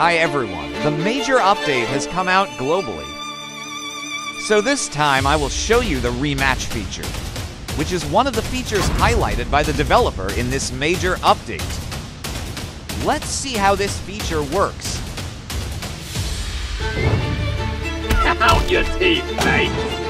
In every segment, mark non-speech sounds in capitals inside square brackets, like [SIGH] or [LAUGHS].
Hi everyone. The major update has come out globally. So this time I will show you the rematch feature, which is one of the features highlighted by the developer in this major update. Let's see how this feature works. Count your teeth, mate!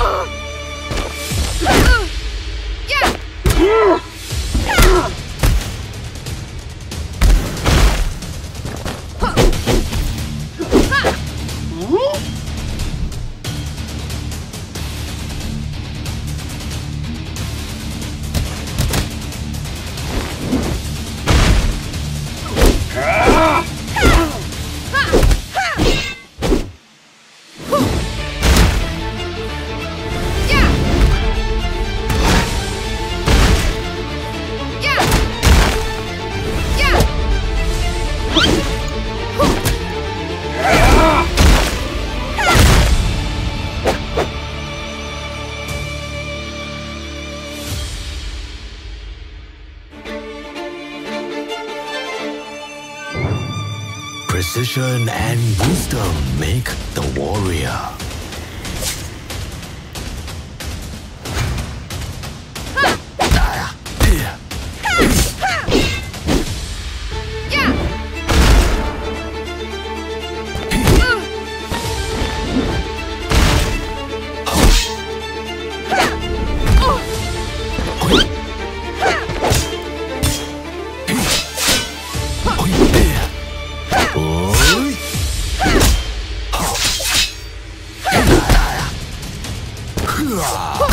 Uh. Precision and wisdom make the warrior. I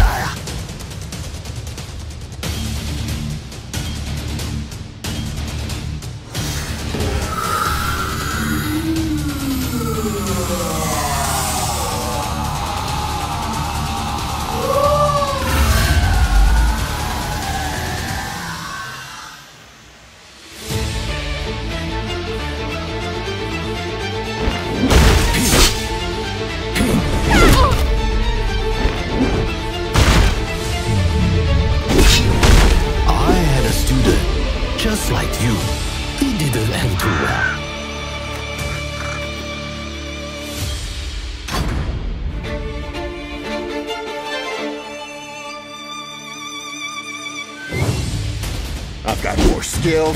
got more skills,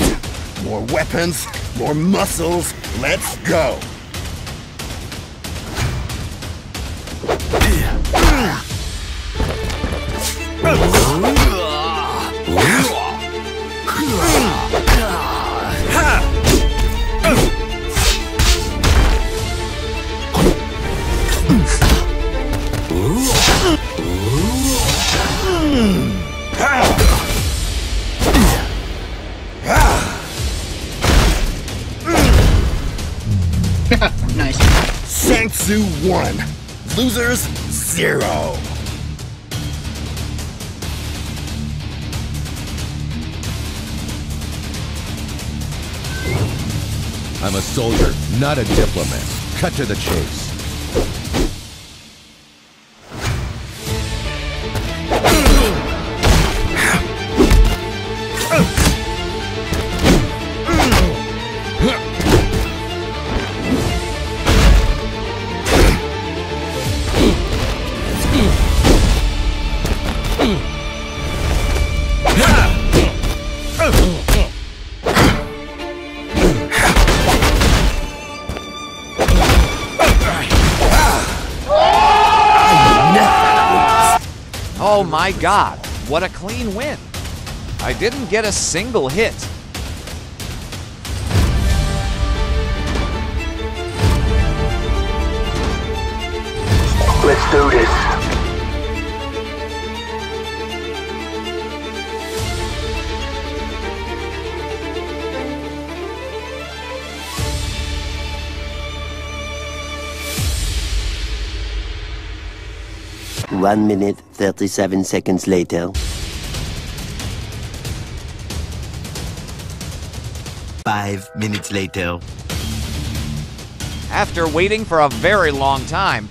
more weapons, more muscles. Let's go. [LAUGHS] Nice. Xiang Tzu 1. Losers 0. I'm a soldier, not a diplomat. Cut to the chase. Oh my god, what a clean win! I didn't get a single hit. Let's do this. One minute, 37 seconds later. Five minutes later. After waiting for a very long time,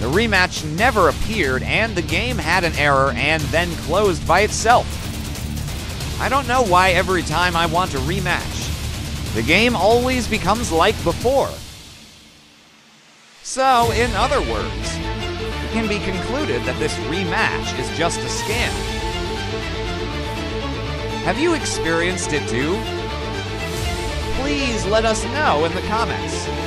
the rematch never appeared and the game had an error and then closed by itself. I don't know why every time I want a rematch, the game always becomes like before. So, in other words, it can be concluded that this rematch is just a scam. Have you experienced it too? Please let us know in the comments.